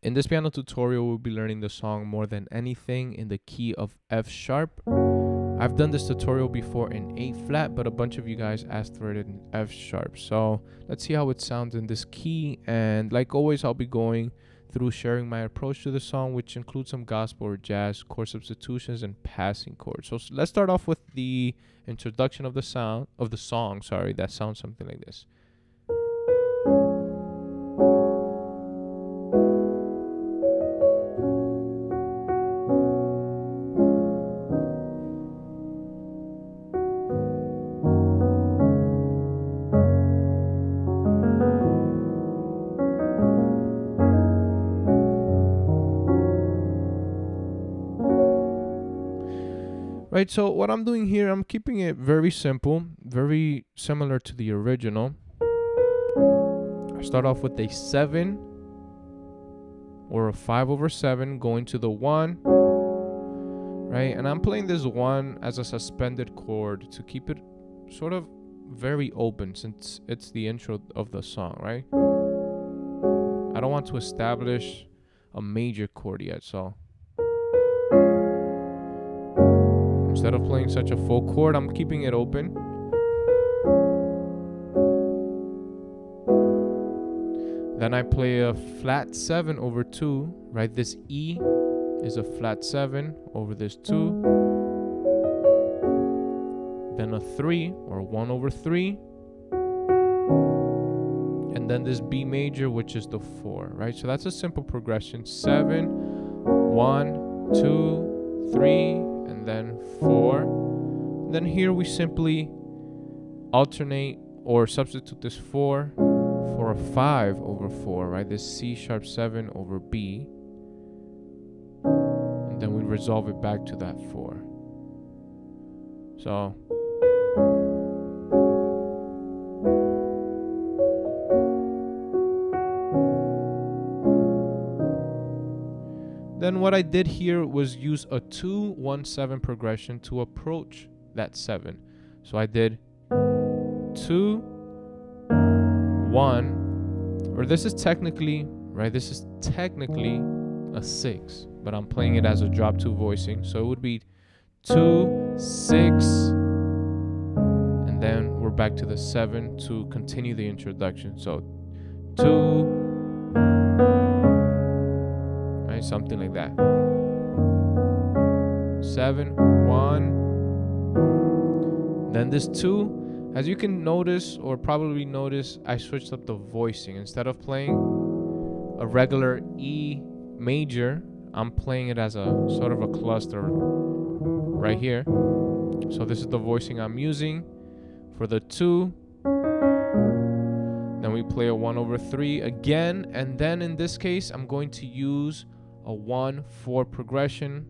In this piano tutorial, we'll be learning the song More Than Anything in the key of F sharp. I've done this tutorial before in A flat, but a bunch of you guys asked for it in F sharp. So let's see how it sounds in this key. And like always, I'll be going through sharing my approach to the song, which includes some gospel or jazz, chord substitutions, and passing chords. So let's start off with the introduction of the sound of the song. Sorry, that sounds something like this. Right, so what I'm doing here, I'm keeping it very simple, very similar to the original. I start off with a 7 or a 5 over 7 going to the 1. Right, and I'm playing this 1 as a suspended chord to keep it sort of very open since it's the intro of the song, right? I don't want to establish a major chord yet, so Instead of playing such a full chord, I'm keeping it open. Then I play a flat 7 over 2, right? This E is a flat 7 over this 2. Then a 3 or 1 over 3. And then this B major, which is the 4, right? So that's a simple progression 7, 1, 2, 3, and then 4. Then here we simply alternate or substitute this 4 for a 5 over 4, right? This C sharp 7 over B. And then we resolve it back to that 4. So Then what I did here was use a 2 1 7 progression to approach that 7. So I did 2 1 or this is technically, right? This is technically a 6, but I'm playing it as a drop 2 voicing. So it would be 2 6 and then we're back to the 7 to continue the introduction. So 2 Something like that. Seven, one. Then this two. As you can notice, or probably notice, I switched up the voicing. Instead of playing a regular E major, I'm playing it as a sort of a cluster right here. So this is the voicing I'm using for the two. Then we play a 1 over 3 again. And then in this case, I'm going to use a 1 4 progression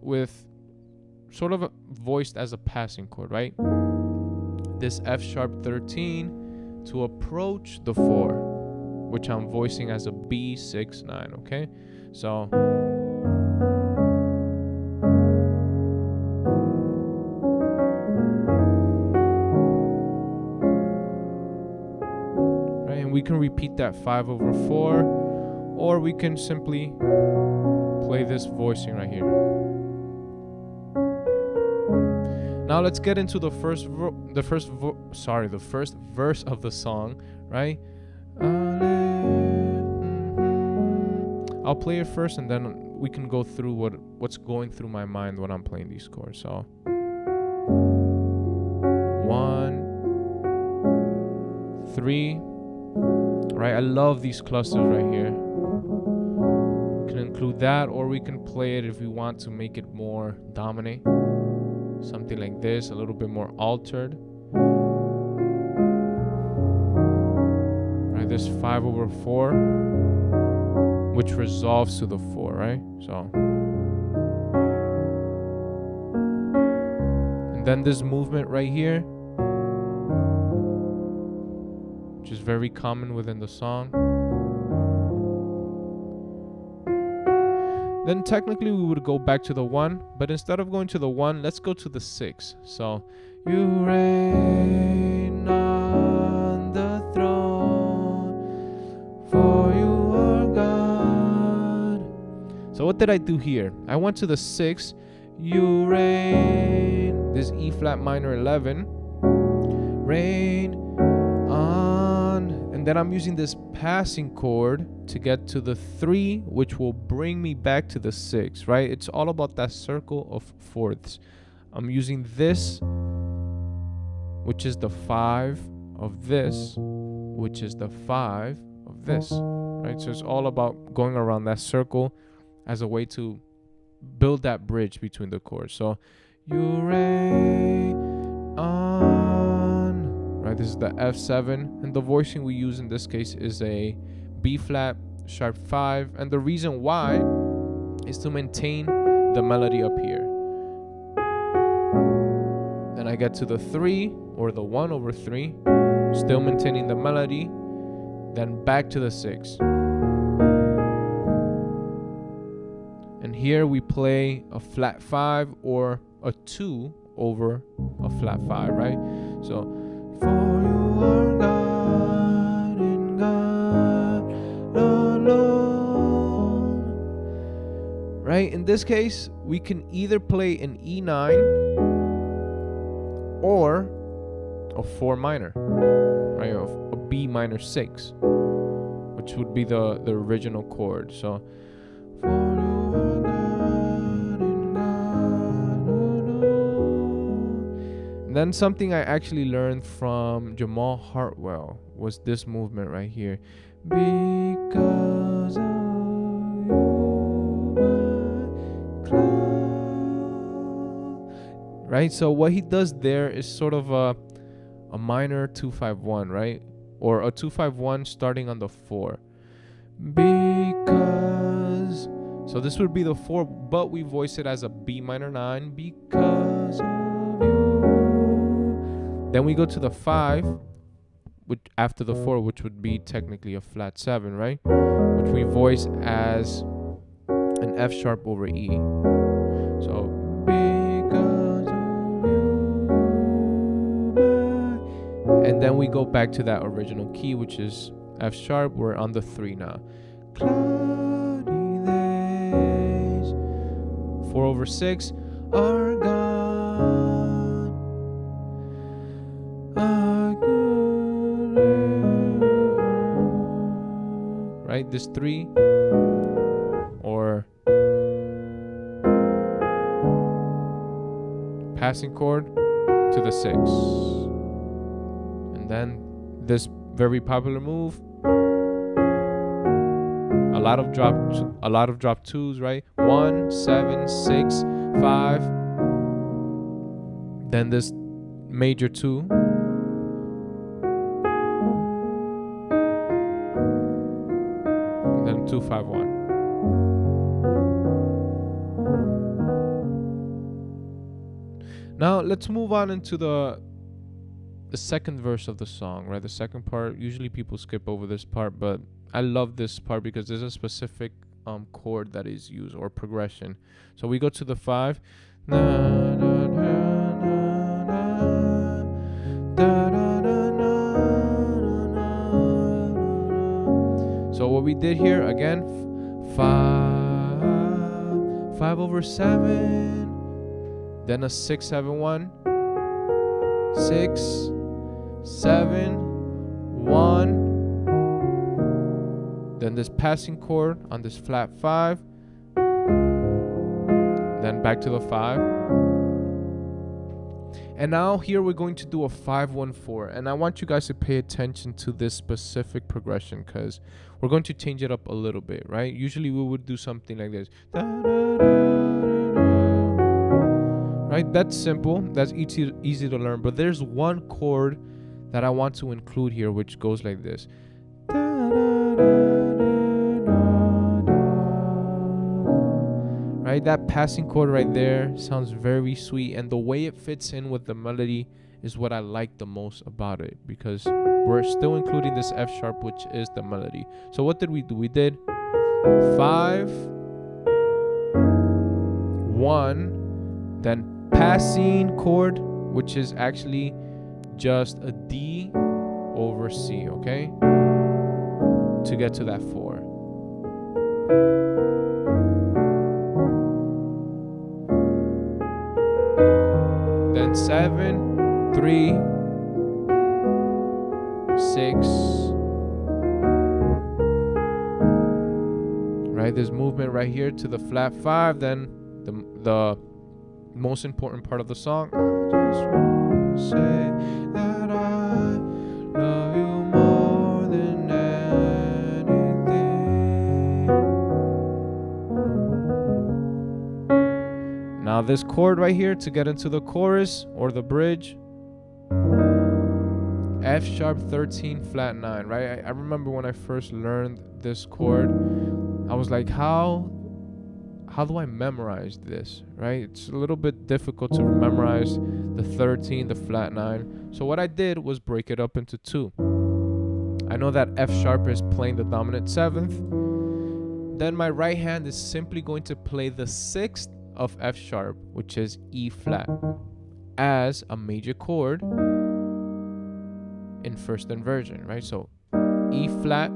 with sort of voiced as a passing chord, right? This F sharp 13 to approach the 4, which I'm voicing as a B6 9, okay? So right, and we can repeat that 5 over 4 or we can simply play this voicing right here. Now let's get into the first the first sorry, the first verse of the song, right? Uh, I'll play it first and then we can go through what what's going through my mind when I'm playing these chords. So one, three, right? I love these clusters right here can include that or we can play it if we want to make it more dominant something like this a little bit more altered. Right this 5 over 4 which resolves to the 4 right? So. And then this movement right here which is very common within the song then technically we would go back to the 1, but instead of going to the 1, let's go to the 6. So, you reign on the throne, for you are God. So what did I do here? I went to the six, you reign, this E flat minor 11, reign on, and then I'm using this passing chord to get to the three, which will bring me back to the six, right? It's all about that circle of fourths. I'm using this, which is the five of this, which is the five of this, right? So it's all about going around that circle as a way to build that bridge between the chords. So you right? This is the F7, and the voicing we use in this case is a B flat sharp 5 and the reason why is to maintain the melody up here. Then I get to the 3 or the 1 over 3 still maintaining the melody then back to the 6 and here we play a flat 5 or a 2 over a flat 5 right? So right? In this case we can either play an E9 or a 4 minor. Right? A, a B minor 6 which would be the the original chord. So then something I actually learned from Jamal Hartwell was this movement right here. Because. Right? So what he does there is sort of a a minor 251, right? Or a 251 starting on the 4. Because so this would be the 4, but we voice it as a B minor 9 because. Then we go to the 5, which after the 4, which would be technically a flat 7, right? Which we voice as an F sharp over E. So and then we go back to that original key which is F sharp. We're on the 3 now. 4 over 6. Right, this three or passing chord to the six. And then this very popular move a lot of drop a lot of drop twos right? One seven six five. Then this major two and then two five one now let's move on into the the second verse of the song, right? The second part. Usually people skip over this part, but I love this part because there's a specific um chord that is used or progression. So we go to the five. Did here again, five, five over seven, then a six, seven, one, six, seven, one. Then this passing chord on this flat five. Then back to the five. And now here we're going to do a 514 and I want you guys to pay attention to this specific progression cuz we're going to change it up a little bit, right? Usually we would do something like this. Right? That's simple. That's easy easy to learn, but there's one chord that I want to include here which goes like this. Right? That passing chord right there sounds very sweet and the way it fits in with the melody is what I like the most about it because we're still including this F sharp which is the melody. So what did we do? We did 5 1 then passing chord which is actually just a D over C, okay? To get to that 4. Seven, three, six. Right, there's movement right here to the flat five. Then the the most important part of the song. Now this chord right here to get into the chorus or the bridge. F sharp 13 flat 9, right? I, I remember when I first learned this chord, I was like, how how do I memorize this, right? It's a little bit difficult to memorize the 13, the flat 9. So what I did was break it up into two. I know that F sharp is playing the dominant 7th. Then my right hand is simply going to play the 6th of F sharp, which is E flat, as a major chord in first inversion, right? So E flat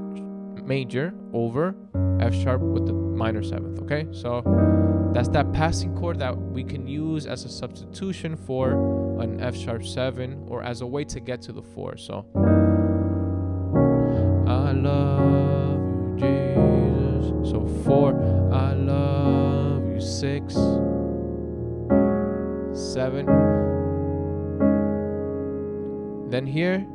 major over F sharp with the minor seventh, okay? So that's that passing chord that we can use as a substitution for an F sharp seven or as a way to get to the four. So I love you, Jesus. So four, I love you, six, seven. Then here,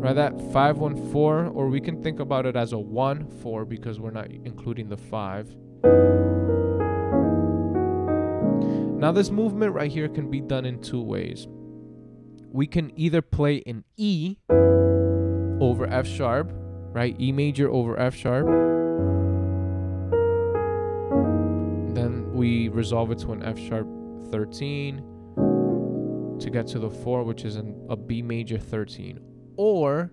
right that 514 or we can think about it as a 1 4 because we're not including the 5 now this movement right here can be done in two ways. We can either play in E over F sharp right? E major over F sharp then we resolve it to an F sharp 13 to get to the 4 which is an, a B major 13 or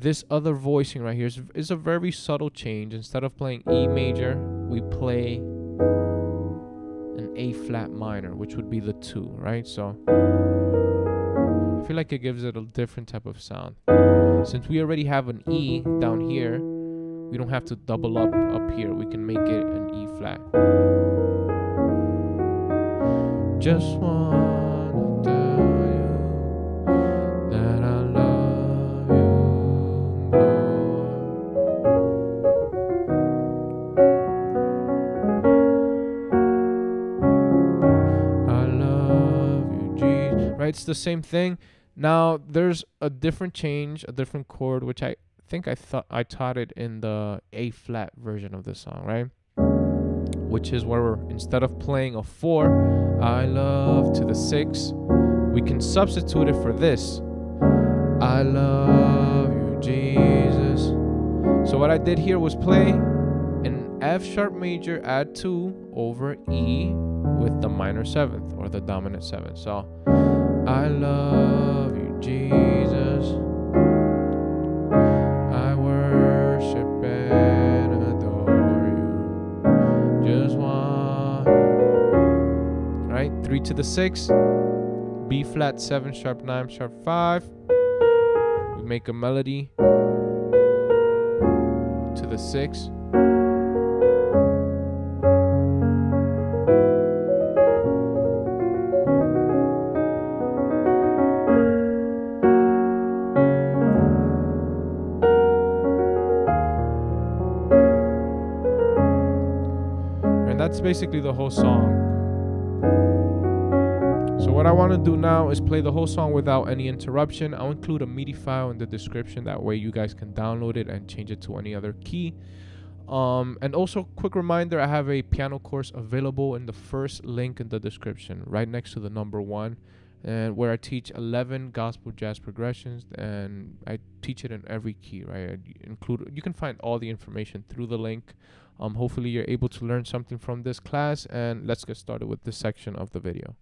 this other voicing right here is, is a very subtle change. Instead of playing E major, we play an A flat minor, which would be the 2, right? So I feel like it gives it a different type of sound. Since we already have an E down here, we don't have to double up up here. We can make it an E flat. Just wanna tell you that I love you more. I love you, Jesus. Right? It's the same thing. Now there's a different change, a different chord, which I think I thought I taught it in the A flat version of the song, right? Which is where we're instead of playing a four, I love to the six, we can substitute it for this. I love you, Jesus. So what I did here was play an F sharp major add two over E with the minor seventh or the dominant seventh. So I love you, Jesus. 3 to the 6, B flat 7 sharp 9 sharp 5. We make a melody to the 6. that's basically the whole song. So what I want to do now is play the whole song without any interruption. I'll include a MIDI file in the description. That way you guys can download it and change it to any other key. Um, and also, quick reminder: I have a piano course available in the first link in the description, right next to the number one, and where I teach 11 gospel jazz progressions, and I teach it in every key. Right, I include you can find all the information through the link. Um, hopefully, you're able to learn something from this class, and let's get started with this section of the video.